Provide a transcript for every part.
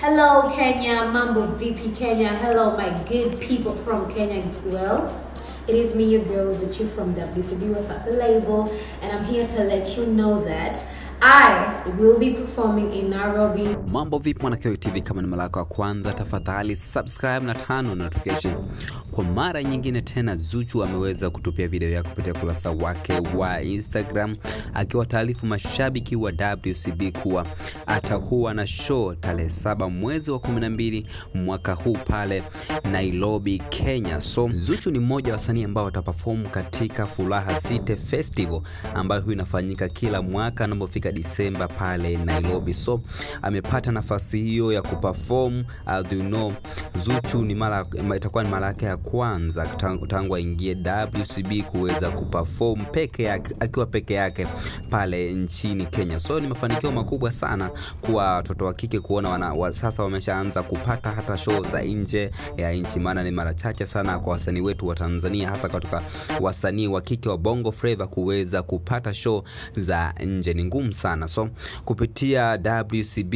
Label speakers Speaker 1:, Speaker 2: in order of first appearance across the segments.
Speaker 1: Hello Kenya, Mambo VP Kenya. Hello my good people from Kenya. Well, it is me, your girl Zuchi from WCB Wasafi label, and I'm here to let you know that I will be performing in Nairobi
Speaker 2: Mambo vipi mwana mwanakeo TV, kama ni mara yako ya kwanza, tafadhali subscribe na tano notification. Kwa mara nyingine tena, Zuchu ameweza kutupia video yake kupitia kurasa wake wa Instagram akiwa taarifu mashabiki wa WCB kuwa atakuwa na show tarehe saba mwezi wa 12 mwaka huu pale Nairobi, Kenya. So Zuchu ni mmoja wa wasanii ambao wataperform katika Furaha City Festival ambayo inafanyika kila mwaka anapofika Disemba pale Nairobi. So amepata nafasi hiyo ya kuperform. As you know, Zuchu ni mara itakuwa ni mara yake ya kwanza tangu aingie WCB kuweza kuperform peke yake akiwa peke yake pale nchini Kenya. So ni mafanikio makubwa sana kwa watoto wa kike kuona wana, wa, sasa wameshaanza kupata hata show za nje ya nchi, maana ni mara chache sana kwa wasanii wetu wa Tanzania, hasa katika wasanii wa kike wa Bongo Flava kuweza kupata show za nje, ni ngumu sana. So kupitia WCB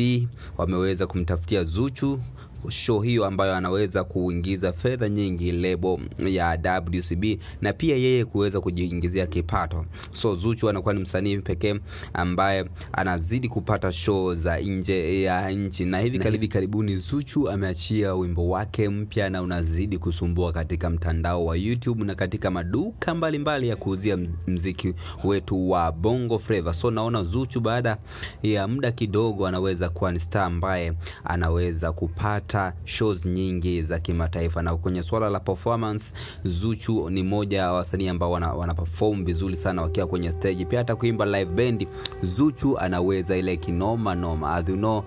Speaker 2: wameweza kumtafutia Zuchu show hiyo ambayo anaweza kuingiza fedha nyingi lebo ya WCB na pia yeye kuweza kujiingizia kipato. So Zuchu anakuwa ni msanii pekee ambaye anazidi kupata show za nje ya nchi, na hivi hivi karibuni Zuchu ameachia wimbo wake mpya na unazidi kusumbua katika mtandao wa YouTube na katika maduka mbalimbali mbali ya kuuzia mziki wetu wa Bongo Flava. So naona Zuchu baada ya muda kidogo anaweza kuwa ni star ambaye anaweza kupata shows nyingi za kimataifa. Na kwenye swala la performance, Zuchu ni moja ya wasanii ambao wana, wana perform vizuri sana wakiwa kwenye stage, pia hata kuimba live band Zuchu anaweza ile kinoma noma. As you know,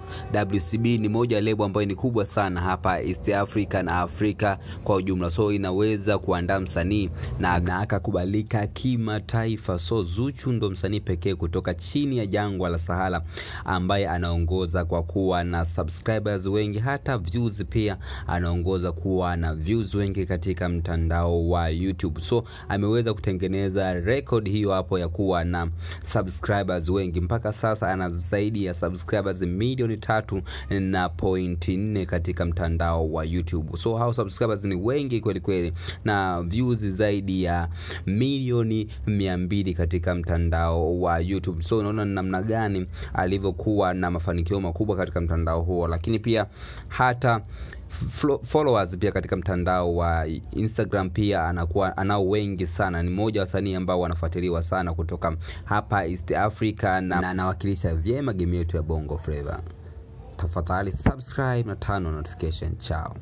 Speaker 2: WCB ni moja lebo ambayo ni kubwa sana hapa East Africa na Afrika kwa ujumla, so inaweza kuandaa msanii na, na akakubalika kimataifa. So Zuchu ndo msanii pekee kutoka chini ya jangwa la Sahara ambaye anaongoza kwa kuwa na subscribers wengi hata views pia anaongoza kuwa na views wengi katika mtandao wa YouTube. So ameweza kutengeneza record hiyo hapo ya kuwa na subscribers wengi. Mpaka sasa ana zaidi ya subscribers milioni tatu na point nne katika mtandao wa YouTube. So hao subscribers ni wengi kweli kweli, na views zaidi ya milioni mia mbili katika mtandao wa YouTube. So unaona namna gani alivyokuwa na mafanikio makubwa katika mtandao huo, lakini pia hata followers pia katika mtandao wa Instagram pia anakuwa anao wengi sana. Ni mmoja wa wasanii ambao wanafuatiliwa sana kutoka hapa East Africa na anawakilisha vyema game yetu ya Bongo Flava. Tafadhali subscribe na turn on notification. Chao.